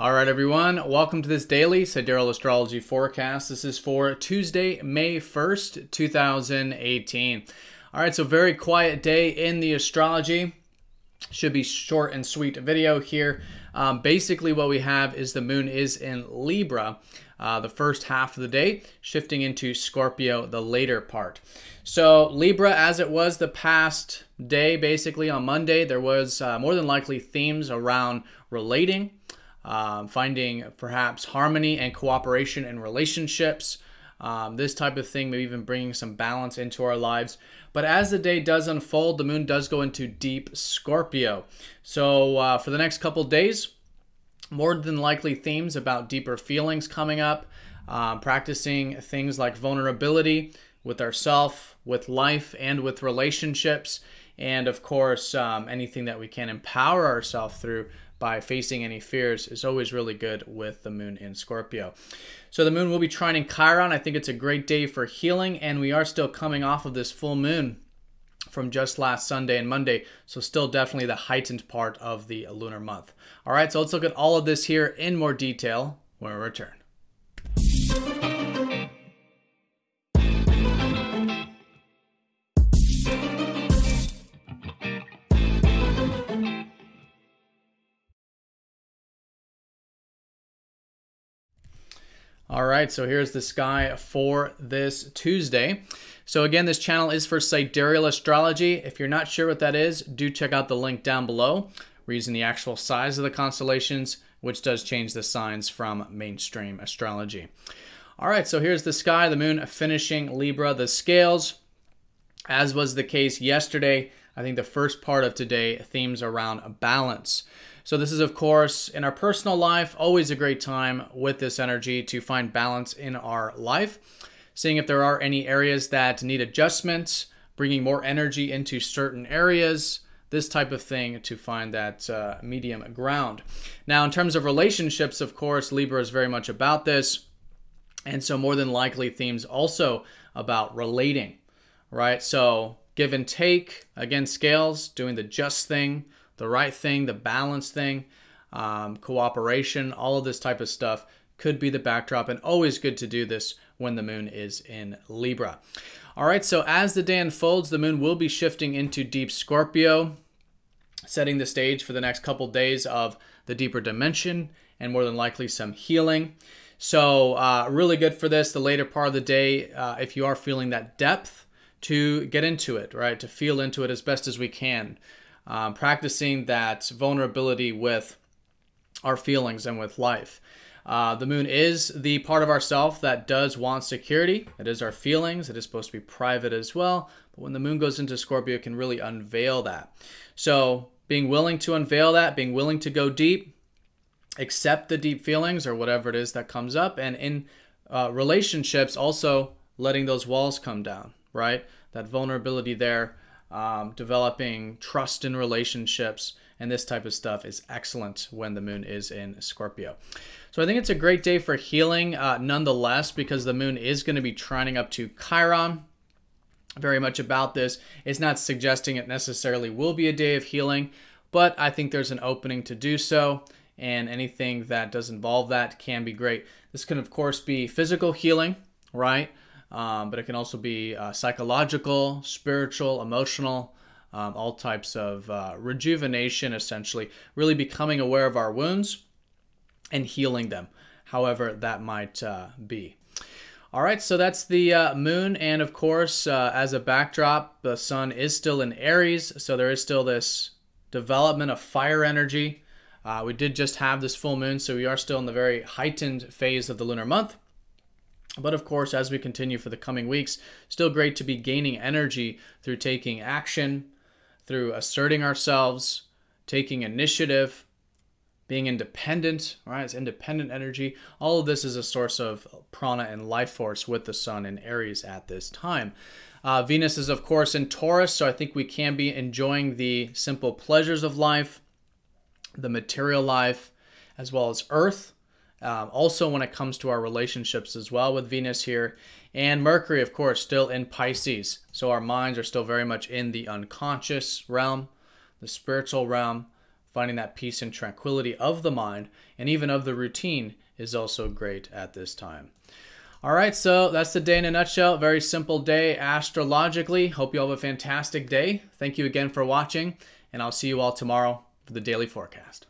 All right, everyone, welcome to this daily Sidereal Astrology forecast. This is for Tuesday, May 1st, 2018. All right, so very quiet day in the astrology. Should be short and sweet video here. Um, basically, what we have is the moon is in Libra uh, the first half of the day, shifting into Scorpio the later part. So, Libra, as it was the past day, basically on Monday, there was uh, more than likely themes around relating um, finding perhaps harmony and cooperation in relationships. Um, this type of thing, maybe even bringing some balance into our lives. But as the day does unfold, the moon does go into deep Scorpio. So uh, for the next couple days, more than likely themes about deeper feelings coming up, um, practicing things like vulnerability with ourself, with life, and with relationships. And of course, um, anything that we can empower ourselves through by facing any fears is always really good with the moon in Scorpio. So the moon will be trining Chiron. I think it's a great day for healing, and we are still coming off of this full moon from just last Sunday and Monday. So still definitely the heightened part of the lunar month. All right, so let's look at all of this here in more detail when we return. All right, so here's the sky for this Tuesday. So again, this channel is for sidereal astrology. If you're not sure what that is, do check out the link down below. We're using the actual size of the constellations, which does change the signs from mainstream astrology. All right, so here's the sky, the moon finishing Libra, the scales. As was the case yesterday, I think the first part of today themes around balance. So, this is, of course, in our personal life, always a great time with this energy to find balance in our life. Seeing if there are any areas that need adjustments, bringing more energy into certain areas, this type of thing to find that uh, medium ground. Now, in terms of relationships, of course, Libra is very much about this. And so, more than likely, themes also about relating, right? So, give and take, again, scales, doing the just thing the right thing, the balanced thing, um, cooperation, all of this type of stuff could be the backdrop, and always good to do this when the moon is in Libra. All right, so as the day unfolds, the moon will be shifting into deep Scorpio, setting the stage for the next couple days of the deeper dimension and more than likely some healing. So, uh, really good for this, the later part of the day, uh, if you are feeling that depth, to get into it, right? To feel into it as best as we can um, practicing that vulnerability with our feelings and with life. Uh, the moon is the part of ourself that does want security. It is our feelings. It is supposed to be private as well. But when the moon goes into Scorpio, it can really unveil that. So being willing to unveil that, being willing to go deep, accept the deep feelings or whatever it is that comes up, and in uh, relationships, also letting those walls come down, right? That vulnerability there um, developing trust in relationships, and this type of stuff is excellent when the moon is in Scorpio. So I think it's a great day for healing, uh, nonetheless, because the moon is going to be trining up to Chiron. Very much about this. It's not suggesting it necessarily will be a day of healing, but I think there's an opening to do so, and anything that does involve that can be great. This can, of course, be physical healing, right? Um, but it can also be uh, psychological, spiritual, emotional, um, all types of uh, rejuvenation, essentially, really becoming aware of our wounds and healing them, however that might uh, be. All right, so that's the uh, moon, and of course, uh, as a backdrop, the sun is still in Aries, so there is still this development of fire energy. Uh, we did just have this full moon, so we are still in the very heightened phase of the lunar month. But of course, as we continue for the coming weeks, still great to be gaining energy through taking action, through asserting ourselves, taking initiative, being independent, right? It's independent energy. All of this is a source of prana and life force with the sun in Aries at this time. Uh, Venus is, of course, in Taurus, so I think we can be enjoying the simple pleasures of life, the material life, as well as Earth um, also, when it comes to our relationships as well with Venus here, and Mercury, of course, still in Pisces. So our minds are still very much in the unconscious realm, the spiritual realm, finding that peace and tranquility of the mind and even of the routine is also great at this time. All right, so that's the day in a nutshell. Very simple day astrologically. Hope you all have a fantastic day. Thank you again for watching, and I'll see you all tomorrow for the daily forecast.